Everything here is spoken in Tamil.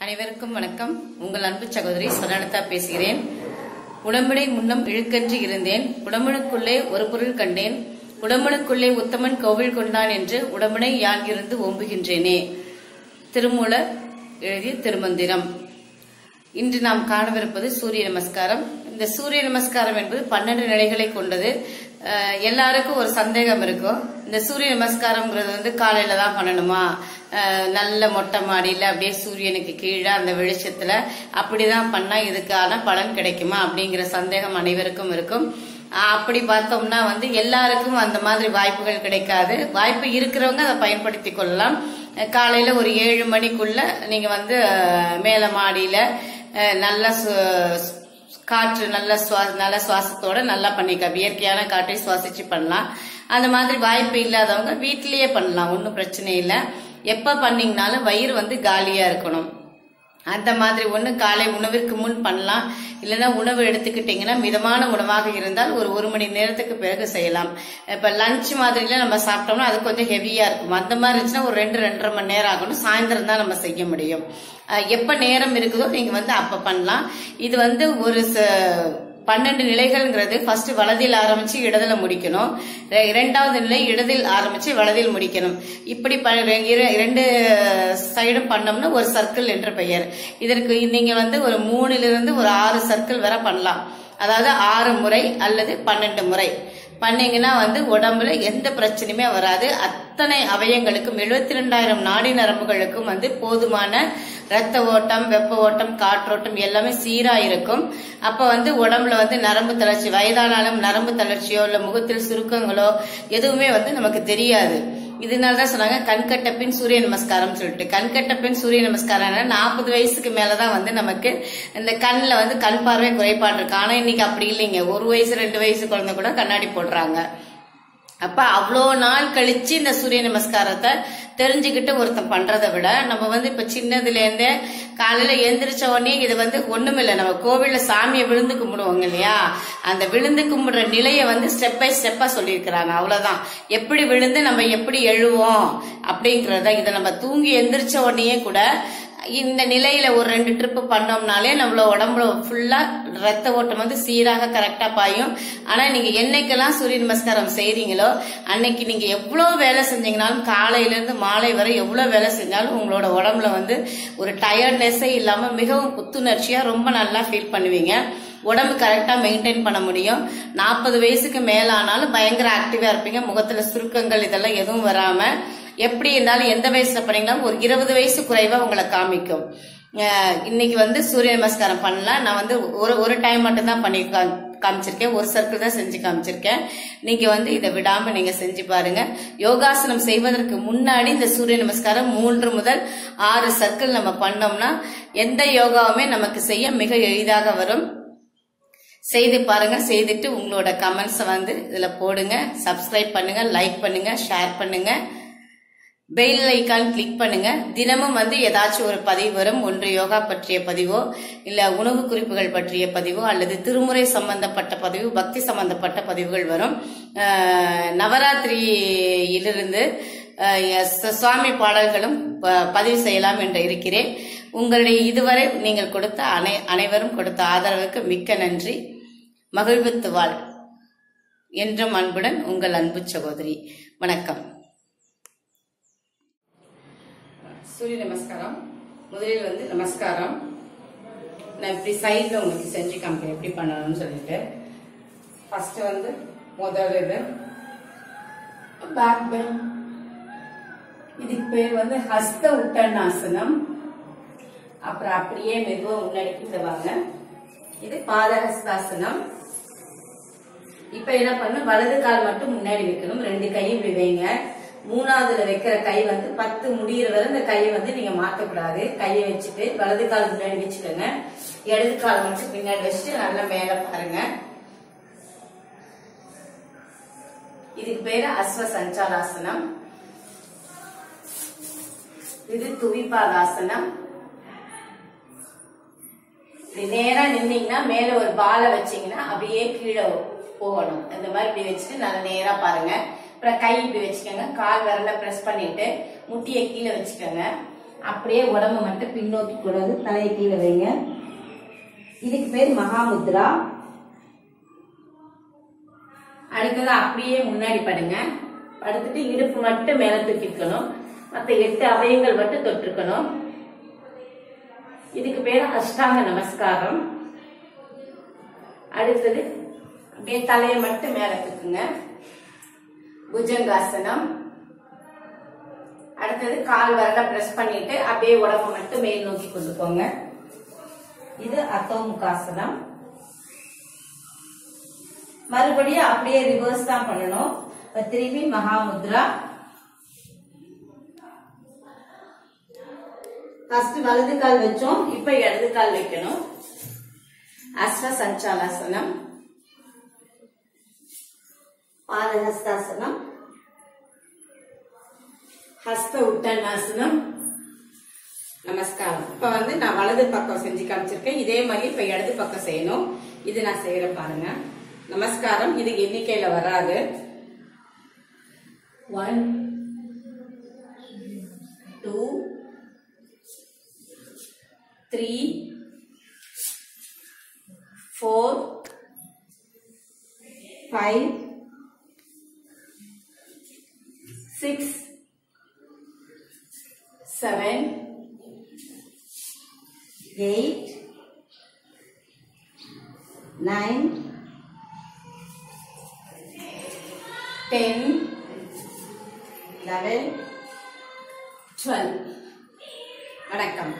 அனைவருக்கும் வணக்கம். உங்கள் அன்பு சகோதரி சொனலதா பேசுகிறேன். உடம்புடை முன்னம் இழுக்கன்று இருந்தேன். உடம்பனுக்குள்ளே ஒரு பொருள் கண்டேன். உடம்புனுக்குள்ளே உத்தமன் கோவில் கொண்டான் என்று உடம்புனை யான் இருந்து ஓம்புகின்றேனே. திருமூலர் எழுதிய திருமந்திரம். இன்று நாம் காணவிருப்பது சூரிய நமஸ்காரம். இந்த சூரிய நமஸ்காரம் என்பது பன்னெண்டு நிலைகளை கொண்டது. எல்லாருக்கும் ஒரு சந்தேகம் இருக்கும். இந்த சூரிய நமஸ்காரம்ங்கிறது வந்து காலையில தான் பண்ணணுமா? நல்ல மொட்டை மாடியில அப்படியே சூரியனுக்கு கீழே அந்த வெளிச்சத்துல அப்படிதான் பண்ணா இதுக்கான பலன் கிடைக்குமா அப்படிங்கிற சந்தேகம் அனைவருக்கும் இருக்கும். அப்படி பார்த்தோம்னா வந்து எல்லாருக்கும் அந்த மாதிரி வாய்ப்புகள் கிடைக்காது. வாய்ப்பு இருக்கிறவங்க அதை பயன்படுத்தி கொள்ளலாம். காலையில ஒரு ஏழு மணிக்குள்ள நீங்க வந்து மேல மாடியில நல்ல சு- காற்று நல்ல சுவா நல்ல சுவாசத்தோட நல்லா பண்ணிக்க. இயற்கையான காற்றை சுவாசிச்சு பண்ணலாம். அந்த மாதிரி வாய்ப்பு இல்லாதவங்க வீட்டிலேயே பண்ணலாம். ஒன்றும் பிரச்சனை இல்லை. எப்ப பண்ணீங்கனாலும் வயிறு வந்து காலியா இருக்கணும். அந்த மாதிரி ஒன்று காலை உணவிற்கு முன் பண்ணலாம். இல்லைன்னா உணவு எடுத்துக்கிட்டிங்கன்னா மிதமான உணவாக இருந்தால் ஒரு ஒரு மணி நேரத்துக்கு பிறகு செய்யலாம். இப்போ லஞ்ச் மாதிரிலாம் நம்ம சாப்பிட்டோம்னா அது கொஞ்சம் ஹெவியாக இருக்கும். அந்த மாதிரி இருந்துச்சுன்னா ஒரு ரெண்டு ரெண்டரை மணி நேரம் ஆகணும். சாயந்தரம் தான் நம்ம செய்ய முடியும். எப்போ நேரம் இருக்குதோ நீங்கள் வந்து அப்போ பண்ணலாம். இது வந்து ஒரு ச- பன்னெண்டு நிலைகள்ங்கிறது ஃபர்ஸ்ட் வலதில் ஆரம்பிச்சு இடதுல முடிக்கணும். ரெ- இரண்டாவது நிலை இடதில் ஆரம்பிச்சு வலதில் முடிக்கணும். இப்படி ப- ரெ- சைடும் பண்ணோம்னா ஒரு சர்க்கிள் என்று பெயர். இதற்கு நீங்க வந்து ஒரு மூணிலிருந்து ஒரு ஆறு சர்க்கிள் வரை பண்ணலாம். அதாவது ஆறு முறை அல்லது பன்னெண்டு முறை. பண்ணீங்கன்னா வந்து உடம்புல எந்த பிரச்சனையுமே வராது. அத்தனை அவயங்களுக்கும் எழுபத்தி ரெண்டாயிரம் நாடி நரம்புகளுக்கும் வந்து போதுமான ரத்த ஓட்டம் வெப்ப ஓட்டம் காற்றோட்டம் எல்லாமே சீரா இருக்கும். அப்ப வந்து உடம்புல வந்து நரம்பு தளர்ச்சி வயதானாலும் நரம்பு தளர்ச்சியோ இல்ல முகத்தில் சுருக்கங்களோ எதுவுமே வந்து நமக்கு தெரியாது. இதனாலதான் சொன்னாங்க கண்கட்ட பின் சூரிய நமஸ்காரம் சொல்லிட்டு. கண்கட்ட பின் சூரிய நமஸ்காரம் நாற்பது வயசுக்கு மேலதான் வந்து நமக்கு இந்த கண்ணுல வந்து கண் பார்வை குறைபாடு இருக்கு. ஆனா இன்னைக்கு அப்படி இல்லைங்க. ஒரு வயசு ரெண்டு வயசு குழந்தை கூட கண்ணாடி போடுறாங்க. அப்ப அவ்வளோ நாள் கழிச்சு இந்த சூரிய நமஸ்காரத்தை தெரிஞ்சுக்கிட்டு ஒருத்தன் பண்றதை விட நம்ம வந்து இப்ப சின்னதுல இருந்தே காலையில எந்திரிச்ச உடனே இது வந்து ஒண்ணுமில்ல. நம்ம கோவில்ல சாமியை விழுந்து கும்பிடுவோங்க இல்லையா? அந்த விழுந்து கும்பிடுற நிலையை வந்து ஸ்டெப் பை ஸ்டெப்பா சொல்லியிருக்கிறாங்க. அவ்வளவுதான். எப்படி விழுந்து நம்ம எப்படி எழுவோம் அப்படிங்கறத இதை நம்ம தூங்கி எந்திரிச்ச உடனே கூட இந்த நிலையில ஒரு ரெண்டு ட்ரிப்பு பண்ணோம்னாலே நம்மள உடம்புல ஃபுல்லா ரத்த ஓட்டம் வந்து சீராக கரெக்டா பாயும். ஆனா நீங்க என்னைக்கெல்லாம் சூரிய நமஸ்காரம் செய்றீங்களோ அன்னைக்கு நீங்க எவ்வளவு வேலை செஞ்சீங்கனாலும் காலையில இருந்து மாலை வரை எவ்வளவு வேலை செஞ்சாலும் உங்களோட உடம்புல வந்து ஒரு டயர்ட்னஸே இல்லாம மிகவும் புத்துணர்ச்சியா ரொம்ப நல்லா ஃபீல் பண்ணுவீங்க. உடம்பு கரெக்டாக மெயின்டைன் பண்ண முடியும். நாற்பது வயசுக்கு மேல ஆனாலும் பயங்கர ஆக்டிவாக இருப்பீங்க. முகத்தில் சுருக்கங்கள் இதெல்லாம் எதுவும் வராமல் எப்படி இருந்தாலும் எந்த வயசுல பண்ணீங்களும் ஒரு இருபது வயசு குறைவா உங்களை காமிக்கும். இன்னைக்கு வந்து சூரிய நமஸ்காரம் பண்ணலாம். நான் வந்து ஒரு ஒரு டைம் மட்டும்தான் பண்ணி காமிச்சிருக்கேன். ஒரு சர்க்கிள் தான் செஞ்சு காமிச்சிருக்கேன். நீங்க வந்து இதை விடாம நீங்க செஞ்சு பாருங்க. யோகாசனம் செய்வதற்கு முன்னாடி இந்த சூரிய நமஸ்காரம் மூன்று முதல் ஆறு சர்க்கிள் நம்ம பண்ணோம்னா எந்த யோகாவுமே நமக்கு செய்ய மிக எளிதாக வரும். செய்து பாருங்க. செய்துட்டு உங்களோட கமெண்ட்ஸை வந்து இதுல போடுங்க. சப்ஸ்கிரைப் பண்ணுங்க. லைக் பண்ணுங்க. ஷேர் பண்ணுங்க. பெல் ஐக்கான் கிளிக் பண்ணுங்க. தினமும் வந்து ஏதாச்சும் ஒரு பதிவு வரும். ஒன்று யோகா பற்றிய பதிவோ இல்ல உணவு குறிப்புகள் பற்றிய பதிவோ அல்லது திருமுறை சம்பந்தப்பட்ட பதிவு பக்தி சம்பந்தப்பட்ட பதிவுகள் வரும். நவராத்திரியிலிருந்து சுவாமி பாடல்களும் ப- பதிவு செய்யலாம் என்று இருக்கிறேன். உங்களுடைய இதுவரை நீங்கள் கொடுத்த அனை அனைவரும் கொடுத்த ஆதரவுக்கு மிக்க நன்றி. மகிழ்வுத்துவாள் என்றும் அன்புடன் உங்கள் அன்பு சகோதரி. வணக்கம். சூரிய நமஸ்காரம். முதலில் வந்து நமஸ்காரம். நான் இப்படி சைடில் உங்களுக்கு செஞ்சு காமிக்கிறேன் எப்படி பண்ணணும்னு சொல்லிட்டு. ஃபர்ஸ்ட் வந்து முதல் இது. பேக் பெண்ட் இதுக்கு பேர் வந்து ஹஸ்த உட்டனாசனம். அப்புறம் அப்படியே மெதுவா முன்னாடி கிட்ட வாங்க இது பாதஹஸ்தாசனம். இப்ப என்ன பண்ணும் வலது கால் மட்டும் முன்னாடி வைக்கணும். ரெண்டு கையும் இப்படி வைங்க. மூணாவதுல வைக்கிற கை வந்து பத்து முடியிற வரை இந்த கையை வந்து நீங்க மாத்தக்கூடாது கையை வச்சுட்டு வலது கால் முன்னாடி வச்சுக்கோங்க. இடது கால் மட்டும் பின்னாடி வச்சுட்டு நல்லா மேல பாருங்க. இதுக்கு பேரு அஸ்வ சஞ்சாலாசனம் இது துவிபாதாசனம் நேரா நின்னீங்கன்னா மேல ஒரு பாலை வச்சீங்கன்னா அப்படியே கீழே போகணும். இந்த மாதிரி இப்படி வச்சுட்டு நல்லா நேரா பாருங்க. அப்புறம் கை இப்படி வச்சுக்கோங்க. கால் விரல பிரஸ் பண்ணிட்டு முட்டியை கீழே வச்சுக்கோங்க. அப்படியே உடம்பு மட்டும் பின்னோக்கி கூடாது தலையை கீழே வைங்க. இதுக்கு பேர் மகாமுத்ரா. அடுத்தது அப்படியே முன்னாடி படுங்க. படுத்துட்டு இடுப்பு மட்டும் மேல தூக்கிக்கணும். மற்ற எட்டு அவயங்கள் மட்டும் தொட்டிருக்கணும். இதுக்கு பேர் அஷ்டாங்க நமஸ்காரம். அடுத்தது அப்படியே தலையை மட்டும் மேல தூக்குங்க புஜங்காசனம். அடுத்தது கால் வரல பிரஸ் பண்ணிட்டு அப்படியே உடம்பு மட்டும் மேல் நோக்கி கொண்டு போங்க. இது அத்தோமுகாசனம். மறுபடியும் அப்படியே ரிவர்ஸ் தான் பண்ணணும். திரும்பி மகாமுத்ரா. ஃபர்ஸ்ட் வலது கால் வச்சோம். இப்ப இடது கால் வைக்கணும். அஸ்வ சஞ்சாலாசனம் பாதஹஸ்தாசனம் ஹஸ்த உட்டனாசனம் நமஸ்காரம். இப்ப வந்து நான் வலது பக்கம் செஞ்சு காமிச்சிருக்கேன். இதே மாதிரி இப்ப இடது பக்கம் செய்யணும். இது நான் செய்யற பாருங்க. நமஸ்காரம். இது எண்ணிக்கையில வராது. One two three four five six seven eight nine ten eleven twelve வணக்கம்